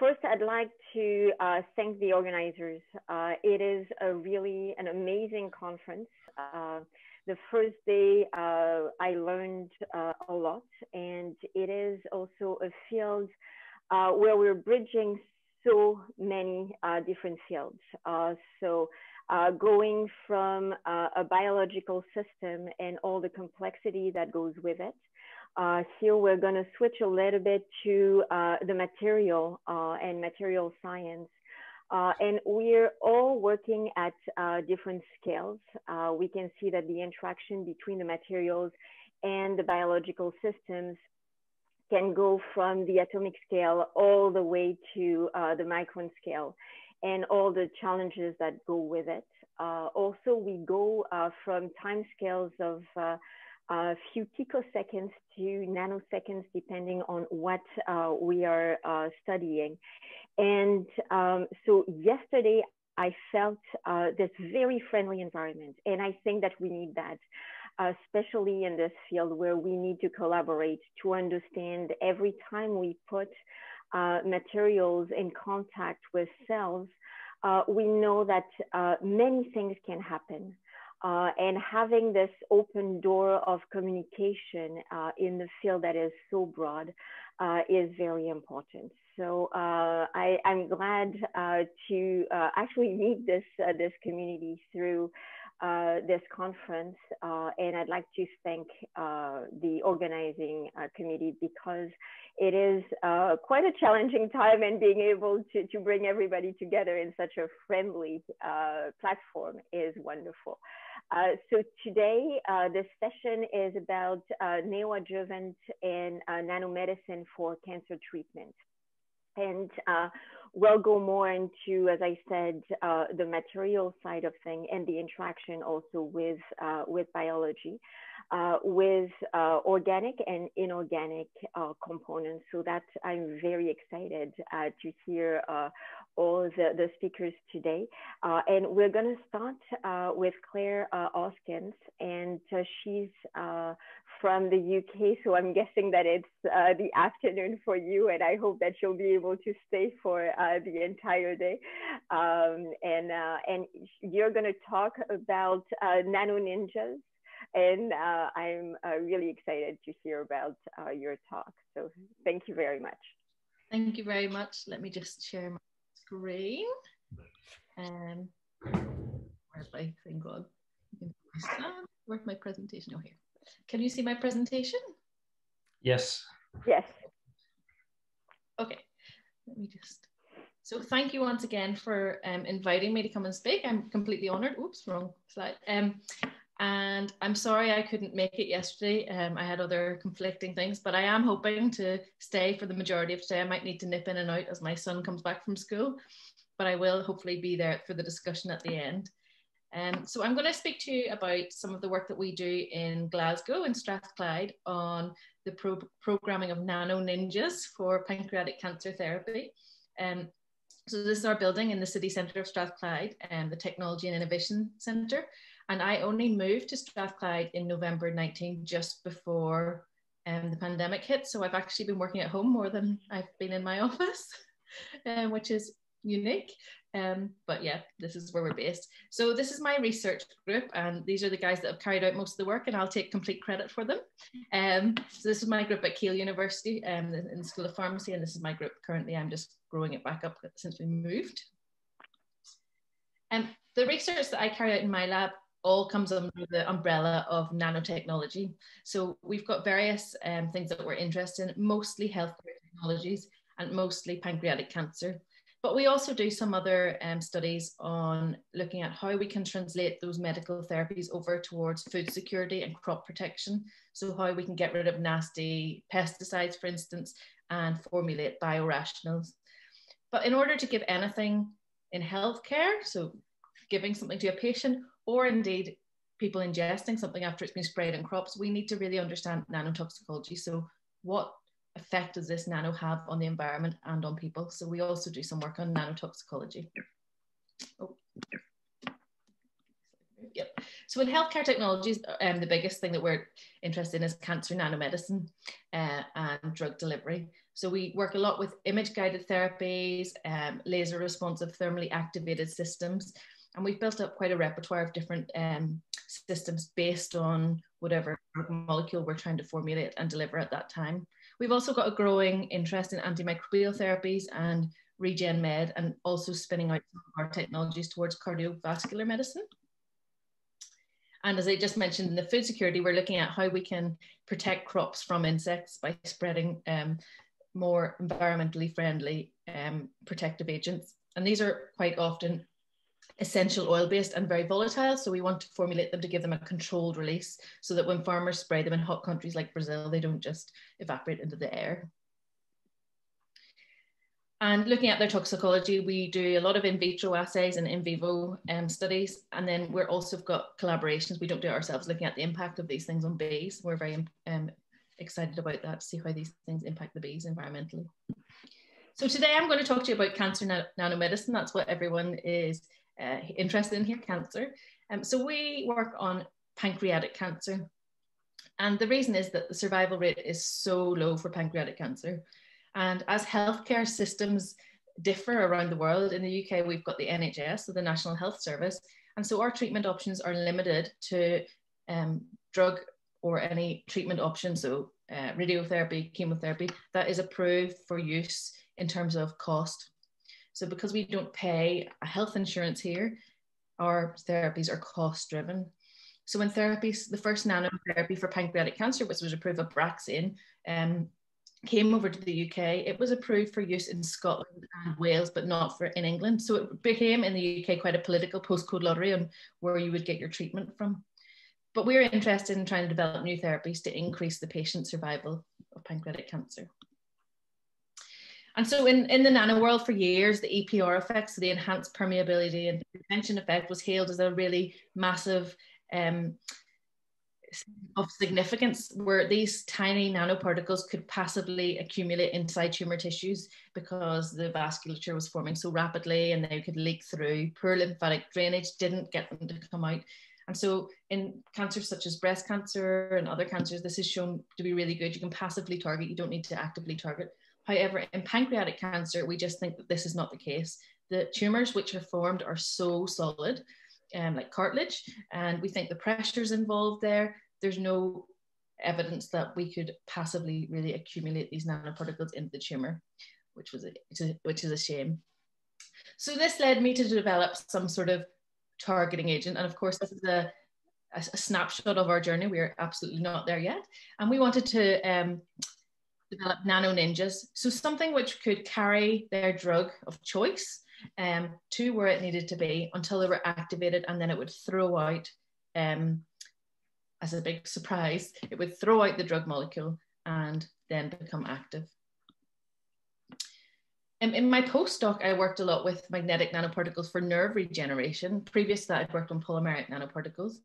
first, I'd like to uh, thank the organizers. Uh, it is a really an amazing conference. Uh, the first day, uh, I learned uh, a lot, and it is also a field uh, where we're bridging so many different fields. so going from a biological system and all the complexity that goes with it, uh, here we're going to switch a little bit to uh, the material uh, and material science. Uh, and we're all working at uh, different scales. Uh, we can see that the interaction between the materials and the biological systems can go from the atomic scale all the way to the micron scale and all the challenges that go with it. also, we go from time scales of a few picoseconds to nanoseconds, depending on what uh, we are uh, studying. And um, so yesterday, I felt uh, this very friendly environment. And I think that we need that, especially in this field where we need to collaborate to understand every time we put uh, materials in contact with cells, uh, we know that uh, many things can happen. Uh, and having this open door of communication uh, in the field that is so broad uh, is very important. So uh, I, am glad uh, to uh, actually meet this this community through this conference, and I'd like to thank the organizing committee because it is quite a challenging time, and being able to to bring everybody together in such a friendly platform is wonderful. Uh, so today, uh, this session is about uh, neoadjuvant and uh, nanomedicine for cancer treatment. And uh, we'll go more into, as I said, uh, the material side of things and the interaction also with, with biology, with organic and inorganic components. So that I'm very excited to hear all the, the speakers today. Uh, and we're going to start uh, with Clare uh, Oskins, and uh, she's uh, from the UK, so I'm guessing that it's uh, the afternoon for you, and I hope that you'll be able to stay for the entire day. Um, and, and you're going to talk about nano ninjas, and I'm really excited to hear about your talk. So thank you very much. Thank you very much. Let me just share my screen. Um, where's my thing gone? Where's my presentation? Oh, here. Can you see my presentation? Yes. Yes. Okay. Let me just. So thank you once again for um, inviting me to come and speak. I'm completely honored. Oops, wrong slide. Um, and I'm sorry I couldn't make it yesterday. Um, I had other conflicting things, but I am hoping to stay for the majority of today. I might need to nip in and out as my son comes back from school, but I will hopefully be there for the discussion at the end. Um, so I'm going to speak to you about some of the work that we do in Glasgow and Strathclyde on the pro programming of nano ninjas for pancreatic cancer therapy. Um, so this is our building in the city centre of Strathclyde, and um, the Technology and Innovation Centre. And I only moved to Strathclyde in November 19, just before um, the pandemic hit. So I've actually been working at home more than I've been in my office, um, which is unique. Um, but yeah, this is where we're based. So this is my research group, and these are the guys that have carried out most of the work, and I'll take complete credit for them. Um, so this is my group at Keele University um, in the School of Pharmacy, and this is my group currently. I'm just growing it back up since we moved. And um, the research that I carry out in my lab all comes under the umbrella of nanotechnology. So we've got various um, things that we're interested in, mostly healthcare technologies and mostly pancreatic cancer. But we also do some other um, studies on looking at how we can translate those medical therapies over towards food security and crop protection. So how we can get rid of nasty pesticides, for instance, and formulate biorationals. But in order to give anything in healthcare, so giving something to a patient or indeed people ingesting something after it's been sprayed in crops, we need to really understand nanotoxicology. So, what effect does this nano have on the environment and on people? So, we also do some work on nanotoxicology. Oh. Yep. So in healthcare technologies, um, the biggest thing that we're interested in is cancer nanomedicine uh, and drug delivery. So we work a lot with image guided therapies, um, laser responsive thermally activated systems, and we've built up quite a repertoire of different um, systems based on whatever molecule we're trying to formulate and deliver at that time. We've also got a growing interest in antimicrobial therapies and regen med, and also spinning out our technologies towards cardiovascular medicine. And as I just mentioned in the food security, we're looking at how we can protect crops from insects by spreading um, more environmentally friendly um, protective agents. And these are quite often essential oil based and very volatile. So we want to formulate them to give them a controlled release so that when farmers spray them in hot countries like Brazil, they don't just evaporate into the air. And looking at their toxicology, we do a lot of in vitro assays and in vivo um, studies. And then we're also got collaborations. We don't do it ourselves, looking at the impact of these things on bees. We're very um, excited about that to see how these things impact the bees environmentally. So today I'm going to talk to you about cancer na nanomedicine. That's what everyone is uh, interested in here, cancer. Um, so we work on pancreatic cancer. And the reason is that the survival rate is so low for pancreatic cancer. And as healthcare systems differ around the world, in the UK, we've got the NHS, so the National Health Service. And so our treatment options are limited to um, drug or any treatment option, so uh, radiotherapy, chemotherapy, that is approved for use in terms of cost. So because we don't pay health insurance here, our therapies are cost driven. So when therapies, the first nanotherapy for pancreatic cancer, which was approved of Abraxane, um, came over to the UK, it was approved for use in Scotland and Wales, but not for in England. So it became in the UK quite a political postcode lottery on where you would get your treatment from. But we're interested in trying to develop new therapies to increase the patient survival of pancreatic cancer. And so in, in the nano world for years, the EPR effect, so the enhanced permeability and retention effect was hailed as a really massive um, of significance where these tiny nanoparticles could passively accumulate inside tumor tissues because the vasculature was forming so rapidly and they could leak through. Poor lymphatic drainage didn't get them to come out. And so in cancers such as breast cancer and other cancers, this is shown to be really good. You can passively target, you don't need to actively target. However, in pancreatic cancer, we just think that this is not the case. The tumors which are formed are so solid um, like cartilage, and we think the pressures involved there. There's no evidence that we could passively really accumulate these nanoparticles into the tumor, which was a, which is a shame. So this led me to develop some sort of targeting agent, and of course, this is a a, snapshot of our journey. We are absolutely not there yet, and we wanted to um, develop nano ninjas, so something which could carry their drug of choice um, to where it needed to be until they were activated, and then it would throw out, um, as a big surprise, it would throw out the drug molecule and then become active. Um, in my postdoc, I worked a lot with magnetic nanoparticles for nerve regeneration. Previous to that, I'd worked on polymeric nanoparticles.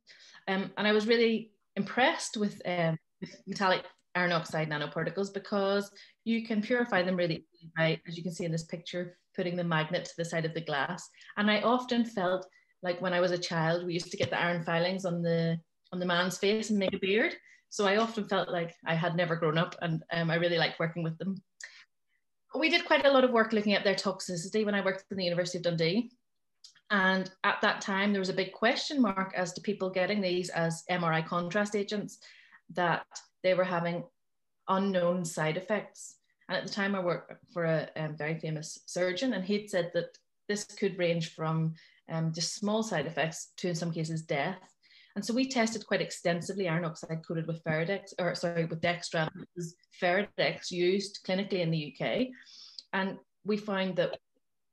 Um, and I was really impressed with, um, with metallic iron oxide nanoparticles because you can purify them really by, as you can see in this picture, putting the magnet to the side of the glass. And I often felt like when I was a child, we used to get the iron filings on the on the man's face and make a beard. So I often felt like I had never grown up, and um, I really liked working with them. We did quite a lot of work looking at their toxicity when I worked in the University of Dundee. And at that time, there was a big question mark as to people getting these as MRI contrast agents, that they were having unknown side effects. And at the time, I worked for a um, very famous surgeon, and he'd said that this could range from um, just small side effects to, in some cases, death. And so we tested quite extensively iron oxide coated with Feridex, or sorry, with Dextran, Feridex used clinically in the UK. And we found that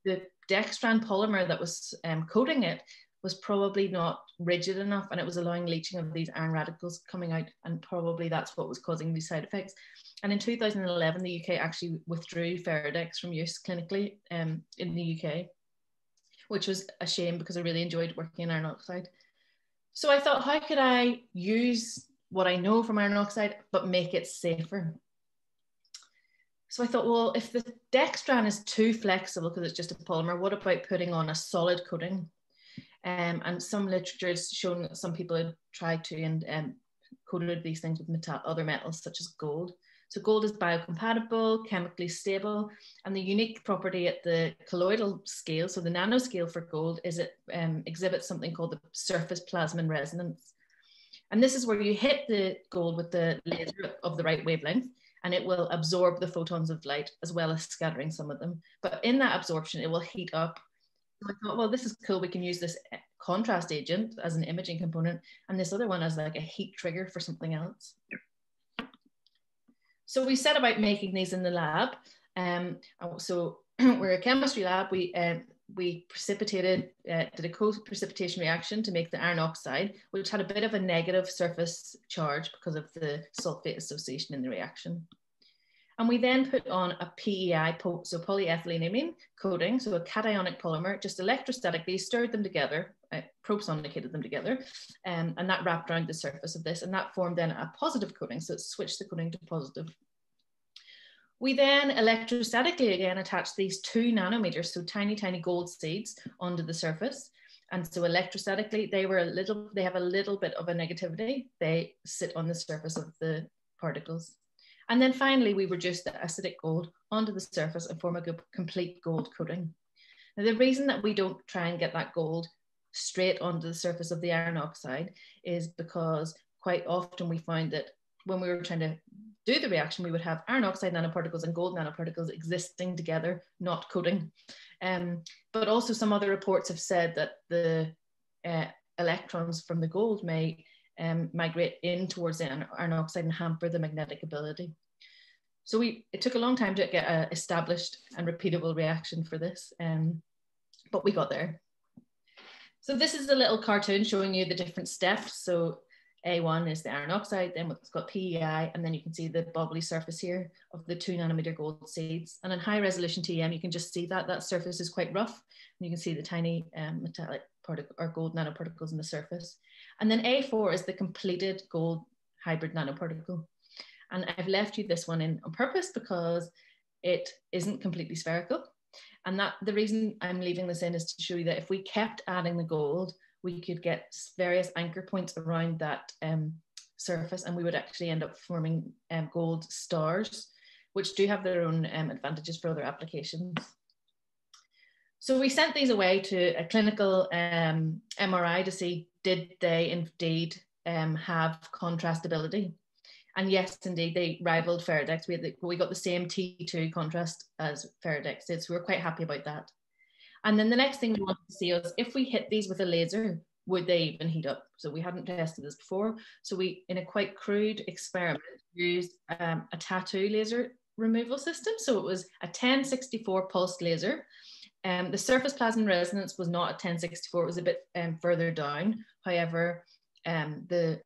the Dextran polymer that was um, coating it was probably not rigid enough and it was allowing leaching of these iron radicals coming out and probably that's what was causing these side effects and in 2011, the UK actually withdrew Feridex from use clinically um, in the UK, which was a shame because I really enjoyed working in iron oxide. So I thought, how could I use what I know from iron oxide, but make it safer? So I thought, well, if the dextran is too flexible because it's just a polymer, what about putting on a solid coating? Um, and some literature has shown that some people had tried to and um, coated these things with metal, other metals such as gold. So gold is biocompatible, chemically stable, and the unique property at the colloidal scale, so the nanoscale for gold, is it um, exhibits something called the surface plasmon resonance. And this is where you hit the gold with the laser of the right wavelength, and it will absorb the photons of light as well as scattering some of them. But in that absorption, it will heat up. So I thought, well, this is cool. We can use this contrast agent as an imaging component, and this other one as like a heat trigger for something else. So we set about making these in the lab. Um, so we're a chemistry lab. We um, we precipitated, uh, did a co-precipitation reaction to make the iron oxide, which had a bit of a negative surface charge because of the sulfate association in the reaction. And we then put on a PEI, so polyethyleneimine coating, so a cationic polymer, just electrostatically stirred them together, uh, prosonicated them together, um, and that wrapped around the surface of this, and that formed then a positive coating, so it switched the coating to positive. We then electrostatically again attach these two nanometers, so tiny, tiny gold seeds onto the surface. And so electrostatically, they were a little, they have a little bit of a negativity. They sit on the surface of the particles. And then finally, we reduce the acidic gold onto the surface and form a good complete gold coating. Now, the reason that we don't try and get that gold straight onto the surface of the iron oxide is because quite often we find that when we were trying to do the reaction, we would have iron oxide nanoparticles and gold nanoparticles existing together, not coating. Um, but also some other reports have said that the uh, electrons from the gold may um, migrate in towards the iron oxide and hamper the magnetic ability. So we, it took a long time to get an established and repeatable reaction for this, um, but we got there. So this is a little cartoon showing you the different steps. So a1 is the iron oxide, then it's got PEI, and then you can see the bubbly surface here of the two nanometer gold seeds. And in high resolution TEM, you can just see that that surface is quite rough. And you can see the tiny um, metallic particle or gold nanoparticles in the surface. And then A4 is the completed gold hybrid nanoparticle. And I've left you this one in on purpose because it isn't completely spherical. And that the reason I'm leaving this in is to show you that if we kept adding the gold, we could get various anchor points around that um, surface and we would actually end up forming um, gold stars, which do have their own um, advantages for other applications. So we sent these away to a clinical MRI um, to see did they indeed um, have contrastability. And yes, indeed, they rivaled Feridex. We, the, we got the same T2 contrast as Feridex did, so we're quite happy about that. And then the next thing we wanted to see was if we hit these with a laser, would they even heat up? So we hadn't tested this before. So we, in a quite crude experiment, used um, a tattoo laser removal system. So it was a 1064 pulse laser. Um, the surface plasmon resonance was not a 1064, it was a bit um, further down. However, um, the,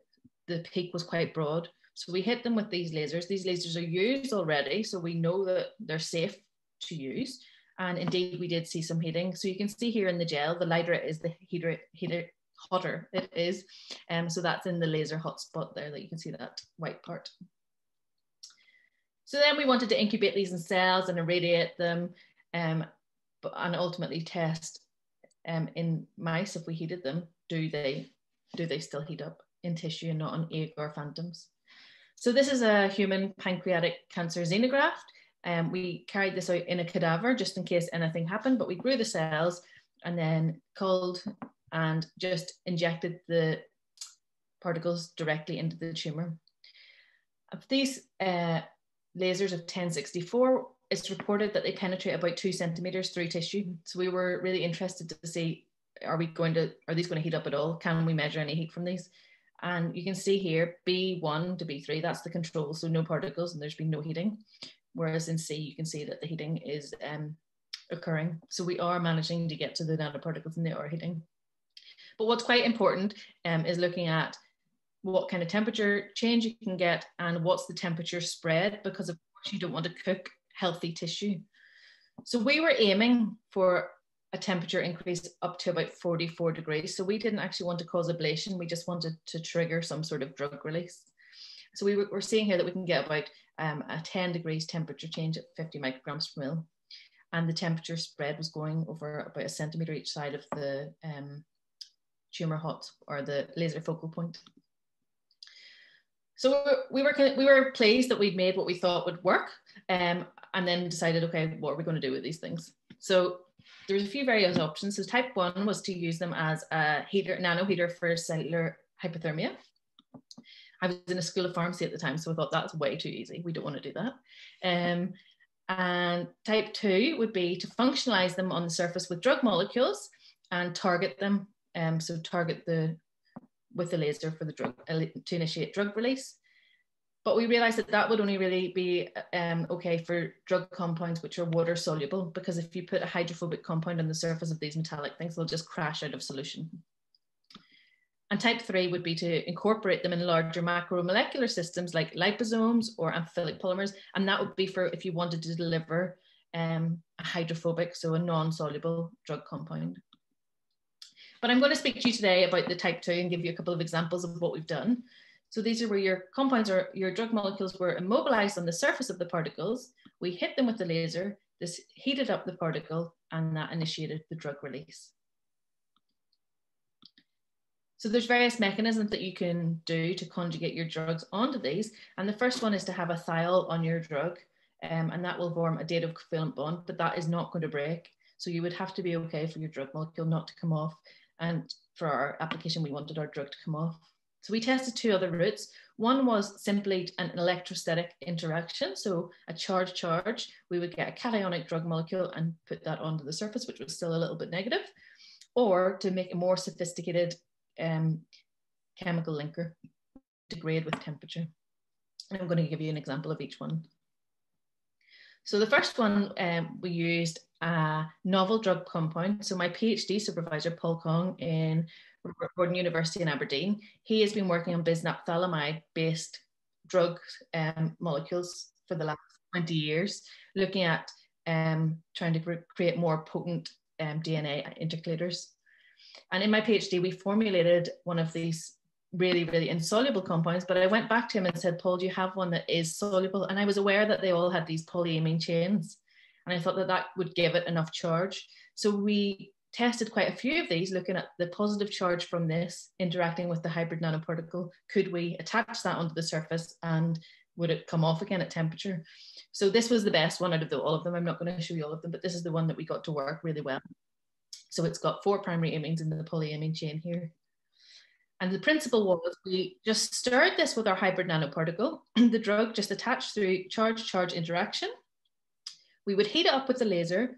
the peak was quite broad. So we hit them with these lasers. These lasers are used already, so we know that they're safe to use. And indeed, we did see some heating. So you can see here in the gel, the lighter it is, the heater, heater hotter it is. Um, so that's in the laser hotspot there that you can see that white part. So then we wanted to incubate these in cells and irradiate them um, but, and ultimately test um, in mice if we heated them, do they, do they still heat up in tissue and not on agar phantoms? So this is a human pancreatic cancer xenograft. Um, we carried this out in a cadaver just in case anything happened, but we grew the cells and then culled and just injected the particles directly into the tumor. These uh, lasers of 1064, it's reported that they penetrate about two centimeters through tissue. So we were really interested to see, are we going to, are these going to heat up at all? Can we measure any heat from these? And you can see here, B1 to B3, that's the control. So no particles and there's been no heating. Whereas in C, you can see that the heating is um, occurring. So we are managing to get to the nanoparticles and they are heating. But what's quite important um, is looking at what kind of temperature change you can get and what's the temperature spread because of course you don't want to cook healthy tissue. So we were aiming for a temperature increase up to about 44 degrees. So we didn't actually want to cause ablation. We just wanted to trigger some sort of drug release. So we were, we're seeing here that we can get about um, a 10 degrees temperature change at 50 micrograms per mil. And the temperature spread was going over about a centimeter each side of the um, tumor hot or the laser focal point. So we were we were pleased that we'd made what we thought would work, um, and then decided, okay, what are we going to do with these things? So there's a few various options. So type one was to use them as a heater, nano heater for cellular hypothermia. I was in a school of pharmacy at the time, so I thought that's way too easy. We don't want to do that. Um, and type two would be to functionalize them on the surface with drug molecules and target them. Um, so target the with the laser for the drug uh, to initiate drug release. But we realized that that would only really be um, okay for drug compounds which are water soluble, because if you put a hydrophobic compound on the surface of these metallic things, they'll just crash out of solution. And type three would be to incorporate them in larger macromolecular systems like liposomes or amphiphilic polymers. And that would be for if you wanted to deliver um, a hydrophobic, so a non-soluble drug compound. But I'm going to speak to you today about the type two and give you a couple of examples of what we've done. So these are where your compounds or your drug molecules were immobilized on the surface of the particles. We hit them with the laser, this heated up the particle and that initiated the drug release. So there's various mechanisms that you can do to conjugate your drugs onto these. And the first one is to have a thiol on your drug um, and that will form a dative covalent bond, but that is not going to break. So you would have to be okay for your drug molecule not to come off. And for our application, we wanted our drug to come off. So we tested two other routes. One was simply an electrostatic interaction. So a charge charge, we would get a cationic drug molecule and put that onto the surface, which was still a little bit negative. Or to make a more sophisticated um, chemical linker, degrade with temperature. And I'm going to give you an example of each one. So the first one um, we used a novel drug compound. So my PhD supervisor, Paul Kong in Gordon University in Aberdeen, he has been working on bisnaphthalimide based drug um, molecules for the last 20 years, looking at um, trying to create more potent um, DNA intercalators. And in my PhD, we formulated one of these really, really insoluble compounds. But I went back to him and said, Paul, do you have one that is soluble? And I was aware that they all had these polyamine chains. And I thought that that would give it enough charge. So we tested quite a few of these, looking at the positive charge from this interacting with the hybrid nanoparticle. Could we attach that onto the surface and would it come off again at temperature? So this was the best one out of the, all of them. I'm not going to show you all of them, but this is the one that we got to work really well. So it's got four primary amines in the polyamine chain here. And the principle was we just stirred this with our hybrid nanoparticle. the drug just attached through charge-charge interaction. We would heat it up with the laser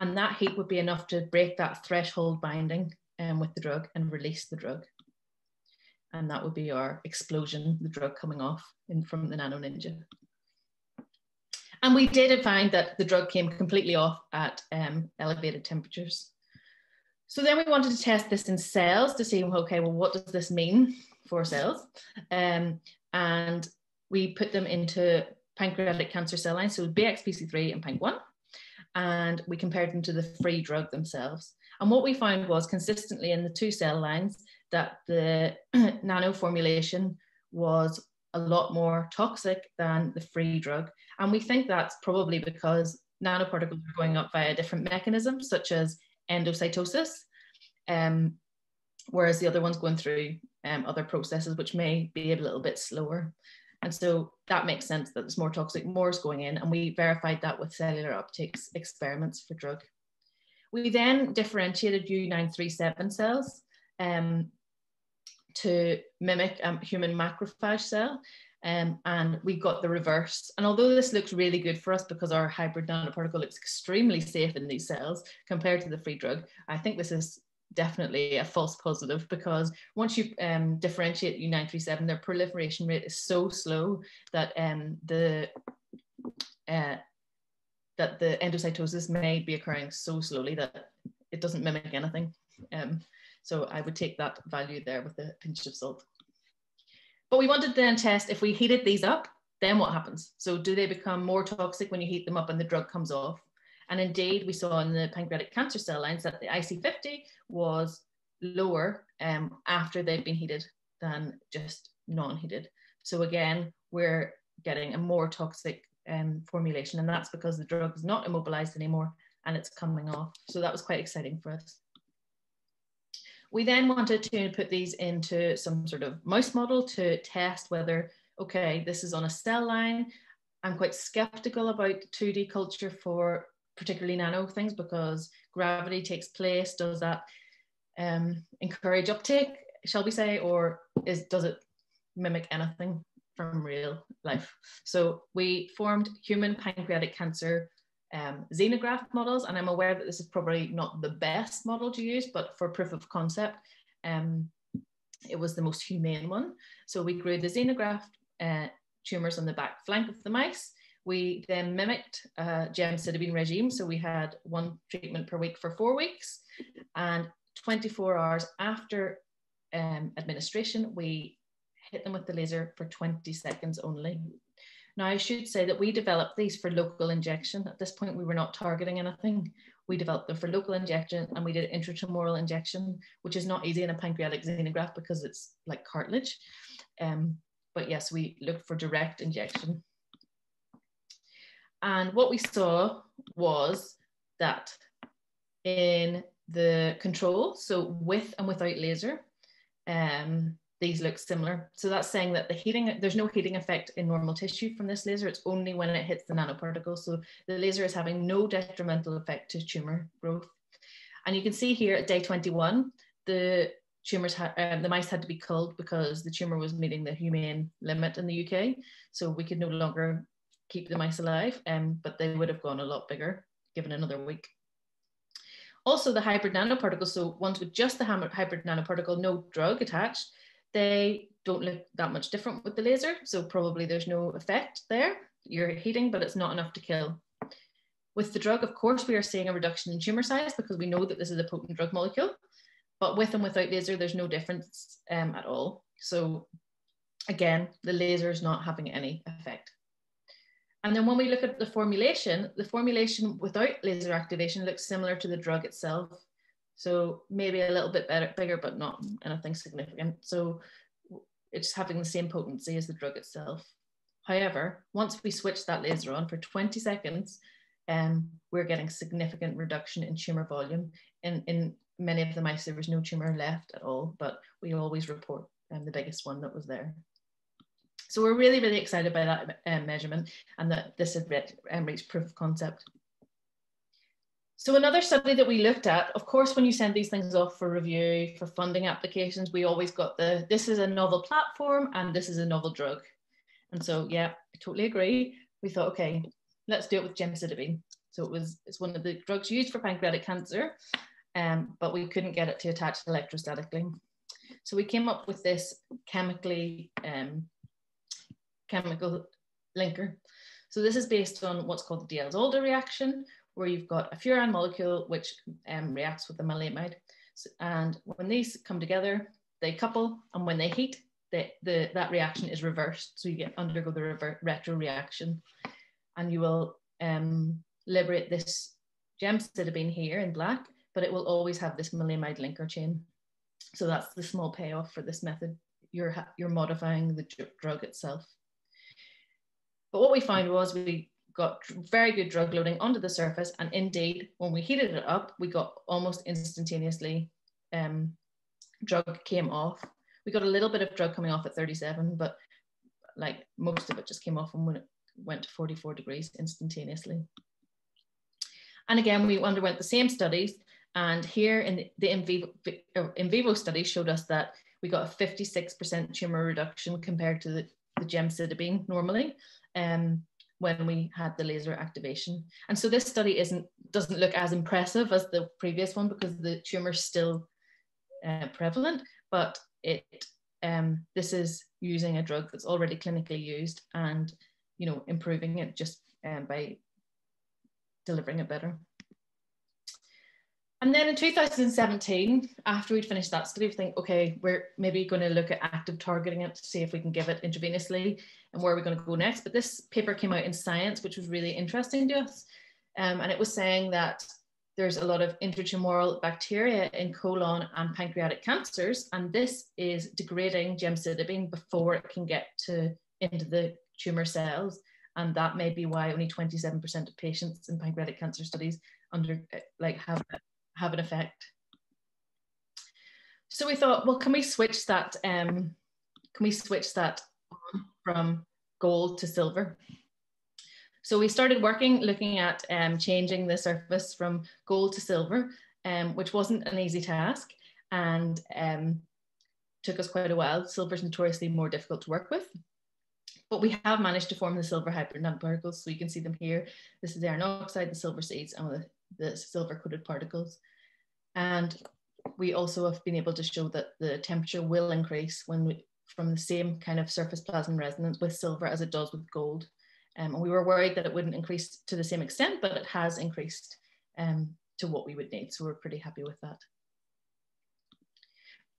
and that heat would be enough to break that threshold binding um, with the drug and release the drug. And that would be our explosion, the drug coming off in, from the Nano Ninja. And we did find that the drug came completely off at um, elevated temperatures. So then we wanted to test this in cells to see, okay, well, what does this mean for cells? Um, and we put them into pancreatic cancer cell lines, so BXPC3 and PANC1, and we compared them to the free drug themselves. And what we found was consistently in the two cell lines that the nano formulation was a lot more toxic than the free drug. And we think that's probably because nanoparticles are going up via different mechanisms, such as endocytosis, um, whereas the other one's going through um, other processes which may be a little bit slower. And so that makes sense that there's more toxic more is going in, and we verified that with cellular uptake experiments for drug. We then differentiated U937 cells um, to mimic a um, human macrophage cell, um, and we got the reverse. And although this looks really good for us because our hybrid nanoparticle looks extremely safe in these cells compared to the free drug, I think this is definitely a false positive because once you um, differentiate U937, their proliferation rate is so slow that um, the uh, that the endocytosis may be occurring so slowly that it doesn't mimic anything. Um, so I would take that value there with a pinch of salt. But we wanted to then test if we heated these up, then what happens? So do they become more toxic when you heat them up and the drug comes off? And indeed, we saw in the pancreatic cancer cell lines that the IC50 was lower um, after they've been heated than just non-heated. So again, we're getting a more toxic um, formulation, and that's because the drug is not immobilized anymore and it's coming off. So that was quite exciting for us. We then wanted to put these into some sort of mouse model to test whether, okay, this is on a cell line. I'm quite skeptical about 2D culture for particularly nano things because gravity takes place. Does that um, encourage uptake, shall we say, or is does it mimic anything from real life? So we formed human pancreatic cancer um, xenograft models, and I'm aware that this is probably not the best model to use, but for proof of concept, um, it was the most humane one. So we grew the xenograft uh, tumors on the back flank of the mice. We then mimicked a gemcitabine regime. So we had one treatment per week for four weeks. And 24 hours after um, administration, we hit them with the laser for 20 seconds only. Now, I should say that we developed these for local injection. At this point, we were not targeting anything. We developed them for local injection and we did intratumoral injection, which is not easy in a pancreatic xenograft because it's like cartilage. Um, but yes, we looked for direct injection. And what we saw was that in the control, so with and without laser, um, these look similar. So that's saying that the heating, there's no heating effect in normal tissue from this laser. It's only when it hits the nanoparticle. So the laser is having no detrimental effect to tumor growth. And you can see here at day 21, the tumors um, the mice had to be culled because the tumor was meeting the humane limit in the UK. So we could no longer keep the mice alive, um, but they would have gone a lot bigger given another week. Also the hybrid nanoparticles, so ones with just the hybrid nanoparticle, no drug attached, they don't look that much different with the laser. So probably there's no effect there. You're heating, but it's not enough to kill. With the drug, of course, we are seeing a reduction in tumor size because we know that this is a potent drug molecule. But with and without laser, there's no difference um, at all. So again, the laser is not having any effect. And then when we look at the formulation, the formulation without laser activation looks similar to the drug itself. So maybe a little bit better, bigger, but not anything significant. So it's having the same potency as the drug itself. However, once we switch that laser on for 20 seconds, um, we're getting significant reduction in tumor volume. In, in many of the mice, there was no tumor left at all, but we always report um, the biggest one that was there. So we're really, really excited by that um, measurement and that this had um, reached proof of concept. So another study that we looked at, of course, when you send these things off for review, for funding applications, we always got the, this is a novel platform and this is a novel drug. And so, yeah, I totally agree. We thought, okay, let's do it with gemcitabine. So it was, it's one of the drugs used for pancreatic cancer, um, but we couldn't get it to attach electrostatically. So we came up with this chemically, um, chemical linker. So this is based on what's called the Diels-Alder reaction, where you've got a furan molecule which um, reacts with the maleimide. So, and when these come together, they couple, and when they heat, the, the, that reaction is reversed. So you get undergo the rever- retro reaction, and you will um, liberate this gemcitabine here in black, but it will always have this maleimide linker chain. So that's the small payoff for this method. You're, you're modifying the drug itself. But what we found was we got very good drug loading onto the surface. And indeed, when we heated it up, we got almost instantaneously um, drug came off. We got a little bit of drug coming off at 37, but like most of it just came off when it went to 44 degrees instantaneously. And again, we underwent the same studies. And here in the, the in, vivo, in vivo study showed us that we got a 56% tumor reduction compared to the, the gemcitabine normally. Um, when we had the laser activation. And so this study isn't doesn't look as impressive as the previous one because the tumor's still uh, prevalent, but it um, this is using a drug that's already clinically used and you know improving it just um, by delivering it better. And then in 2017, after we'd finished that study, we think, okay, we're maybe going to look at active targeting it to see if we can give it intravenously and where are we going to go next. But this paper came out in Science, which was really interesting to us. Um, and it was saying that there's a lot of intratumoral bacteria in colon and pancreatic cancers, and this is degrading gemcitabine before it can get to into the tumor cells. And that may be why only 27% of patients in pancreatic cancer studies under like have have an effect. So we thought, well, can we switch that? Um, can we switch that from gold to silver. So we started working looking at um, changing the surface from gold to silver, um, which wasn't an easy task and um, took us quite a while. Silver is notoriously more difficult to work with. But we have managed to form the silver hybrid nanoparticles. So you can see them here. This is the iron oxide, the silver seeds, and the, the silver coated particles. And we also have been able to show that the temperature will increase when we, from the same kind of surface plasma resonance with silver as it does with gold. Um, and we were worried that it wouldn't increase to the same extent, but it has increased um, to what we would need. So we're pretty happy with that.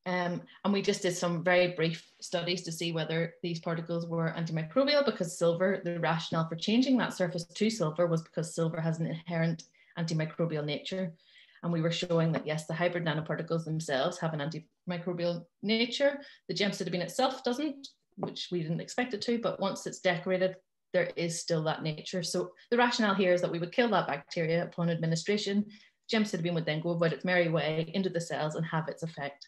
Um, and we just did some very brief studies to see whether these particles were antimicrobial because silver, the rationale for changing that surface to silver was because silver has an inherent antimicrobial nature. And we were showing that yes, the hybrid nanoparticles themselves have an antimicrobial nature. The gemcitabine itself doesn't, which we didn't expect it to, but once it's decorated, there is still that nature. So the rationale here is that we would kill that bacteria upon administration. Gemcitabine would then go about its merry way into the cells and have its effect.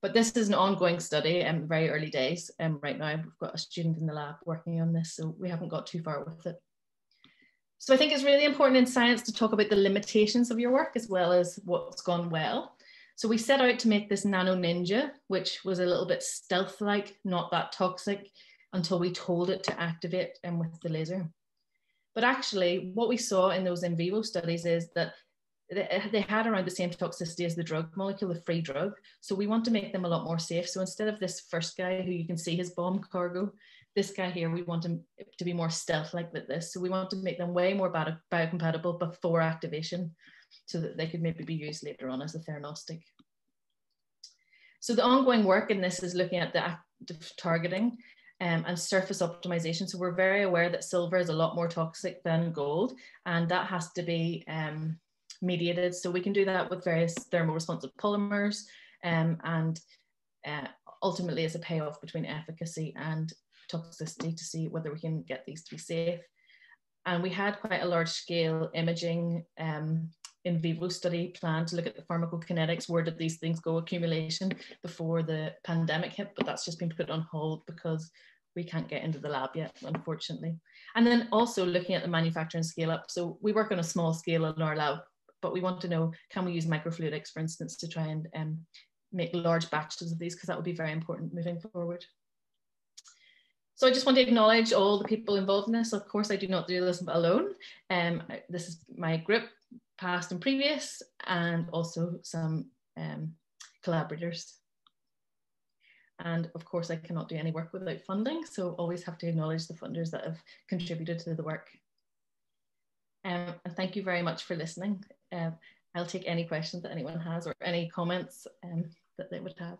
But this is an ongoing study and um, very early days. And um, right now we've got a student in the lab working on this, so we haven't got too far with it. So I think it's really important in science to talk about the limitations of your work as well as what's gone well. So we set out to make this Nano Ninja, which was a little bit stealth-like, not that toxic, until we told it to activate and with the laser. But actually, what we saw in those in vivo studies is that they had around the same toxicity as the drug molecule, the free drug. So we want to make them a lot more safe. So instead of this first guy who you can see his bomb cargo, this guy here, we want him to be more stealth like with this. So we want to make them way more bio biocompatible before activation so that they could maybe be used later on as a theranostic. So the ongoing work in this is looking at the active targeting um, and surface optimization. So we're very aware that silver is a lot more toxic than gold, and that has to be um, mediated. So we can do that with various thermoresponsive polymers um, and uh, ultimately as a payoff between efficacy and toxicity to see whether we can get these to be safe. And we had quite a large scale imaging um, in vivo study planned to look at the pharmacokinetics, where did these things go accumulation before the pandemic hit, but that's just been put on hold because we can't get into the lab yet, unfortunately. And then also looking at the manufacturing scale up. So we work on a small scale in our lab, but we want to know, can we use microfluidics, for instance, to try and um, make large batches of these, because that would be very important moving forward. So I just want to acknowledge all the people involved in this. Of course, I do not do this alone. Um, this is my group, past and previous, and also some um, collaborators. And of course, I cannot do any work without funding, so always have to acknowledge the funders that have contributed to the work. Um, and thank you very much for listening. Um, I'll take any questions that anyone has or any comments um, that they would have.